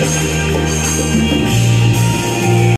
Thank you.